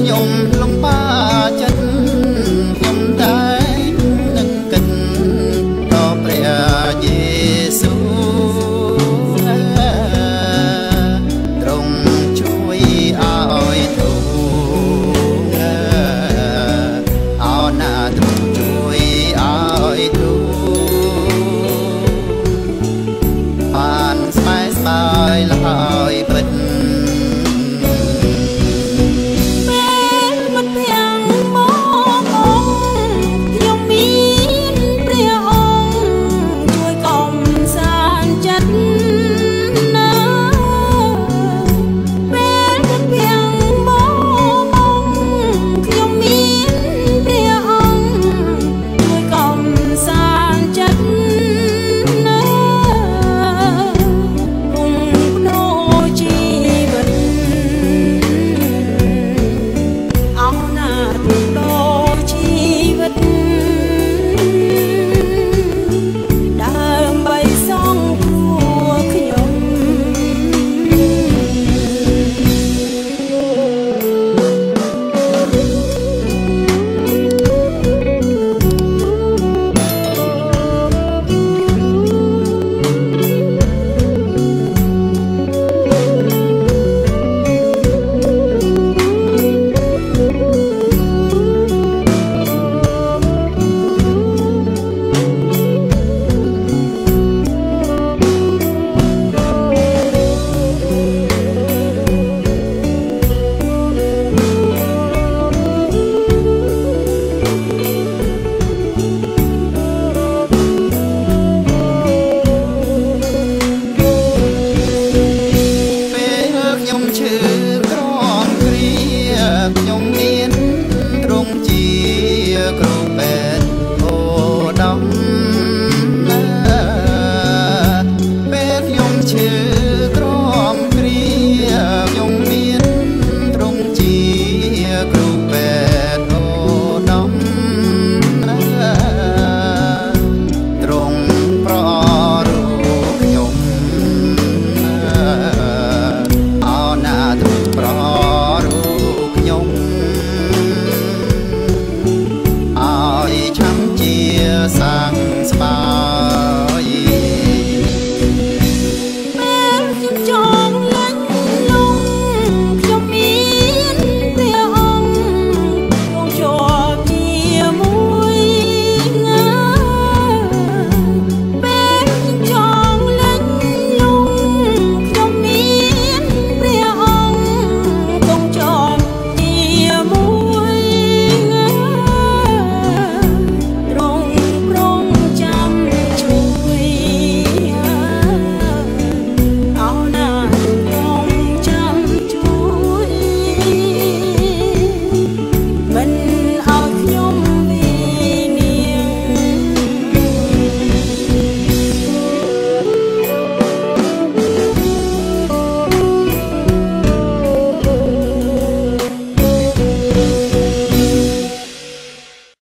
ខ្ញុំលំបាក ឈឺក្រំគ្រាខ្ញុំមានទ្រង់ជាគ្រូពេទ្យ dançar